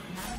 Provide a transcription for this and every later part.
Robert Madden.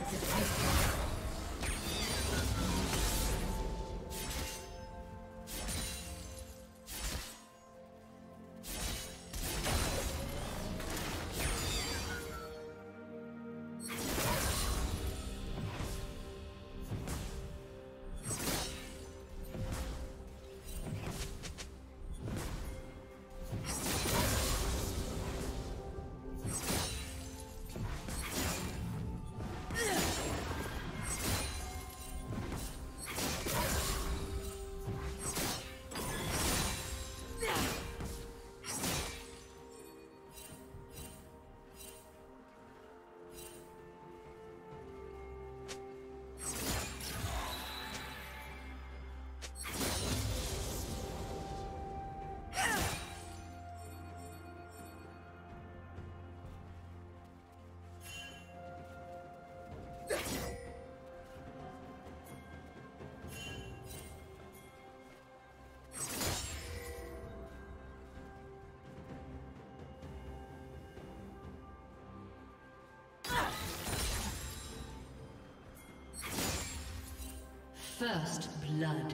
First blood.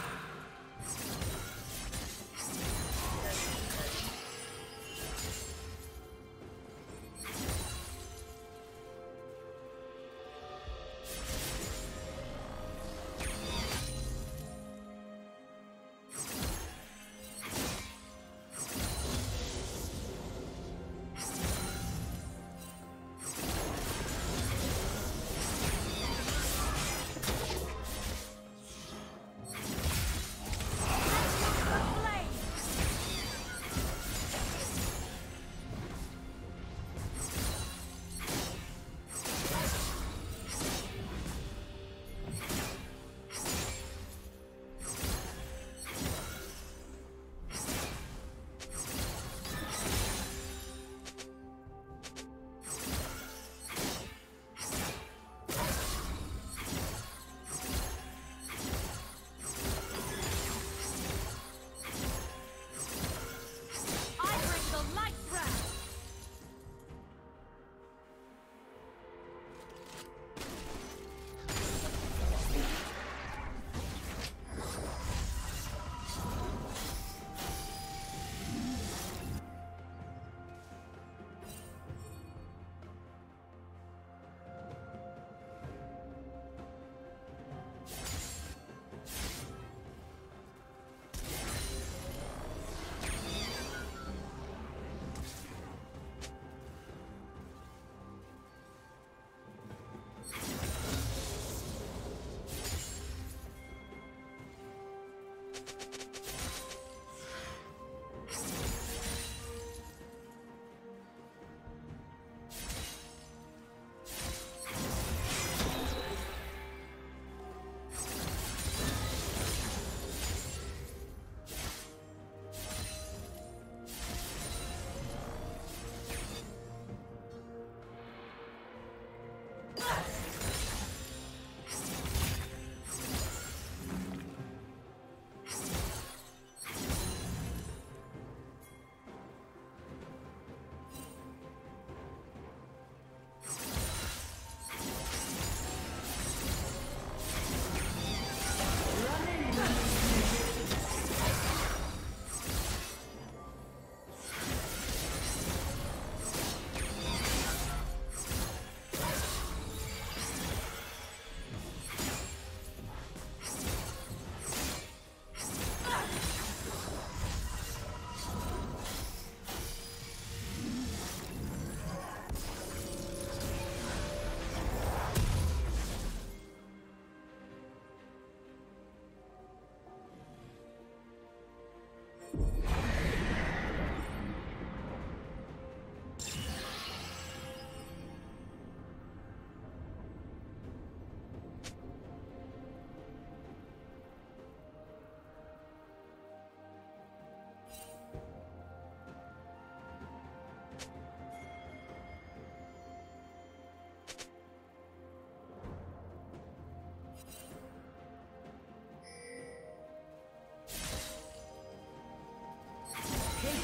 Red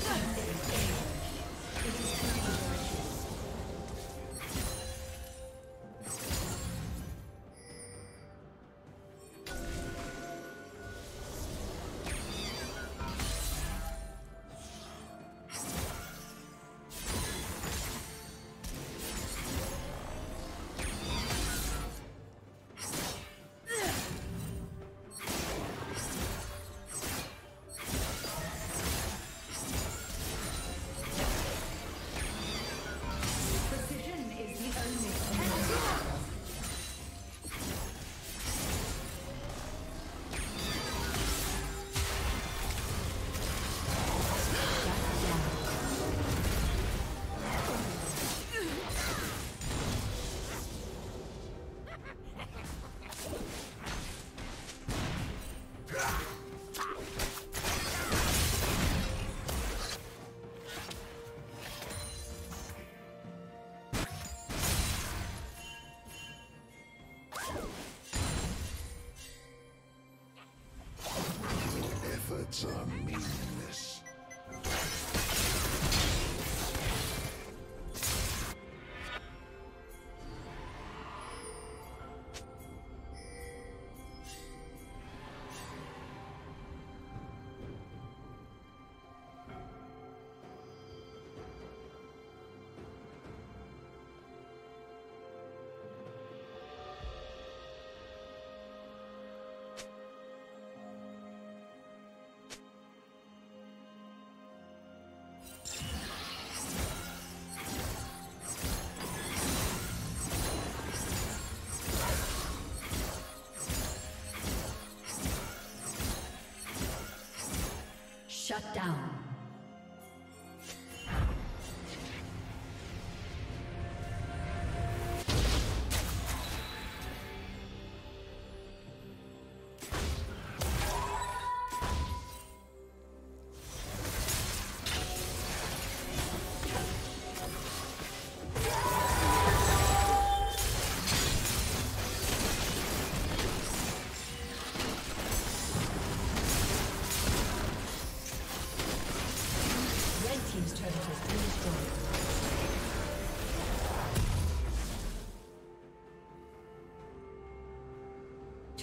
team Shut down.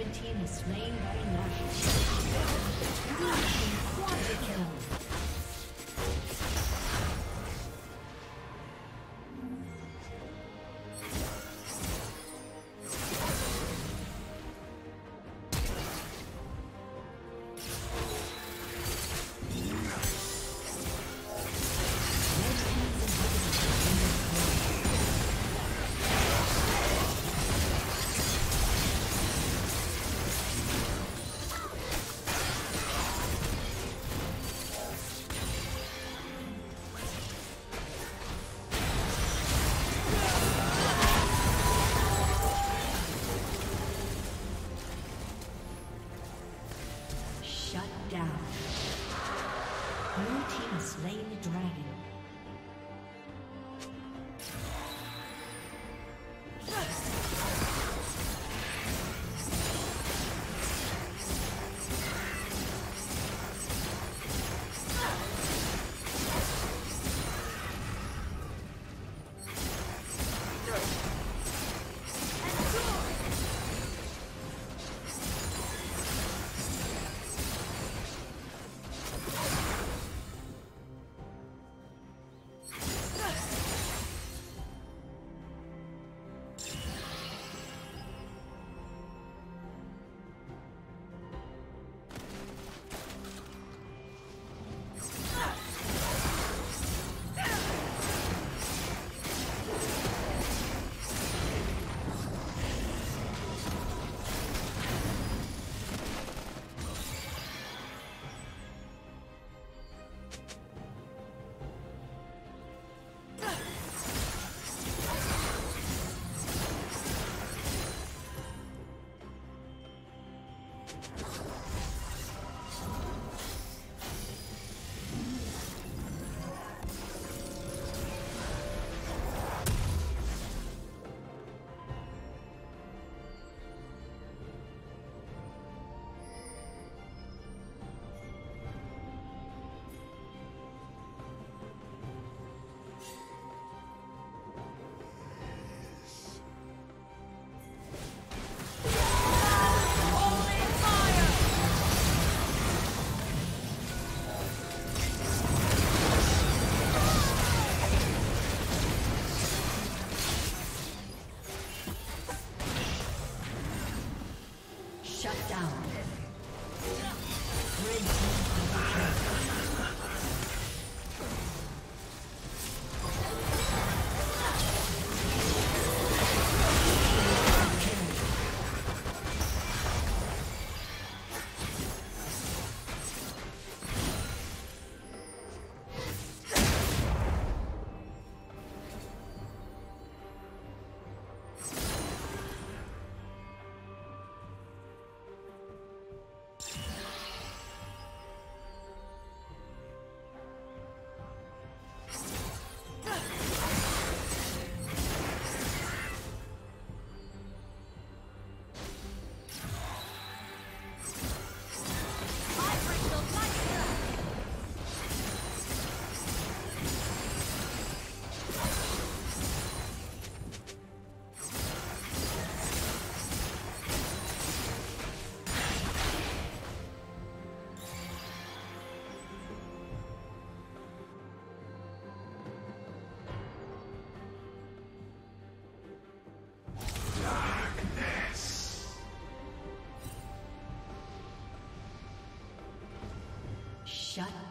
Red team is slain by Nash. Red team quadra kill.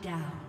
Down.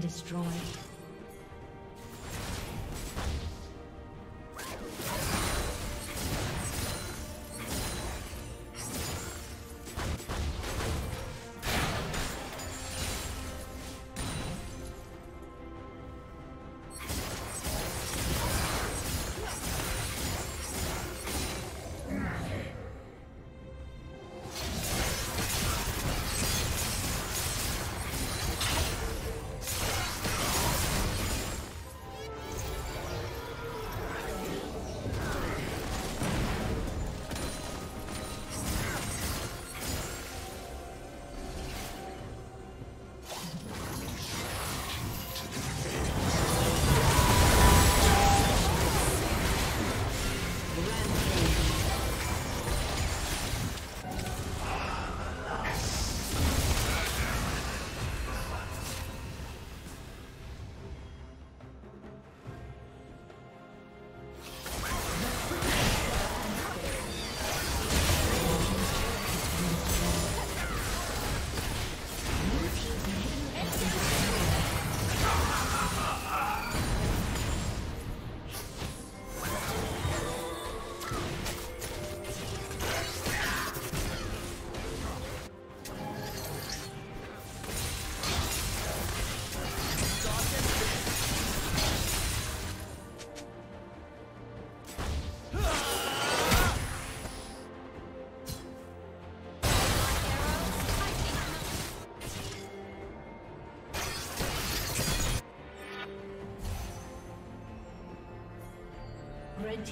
Destroyed.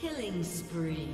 Killing spree.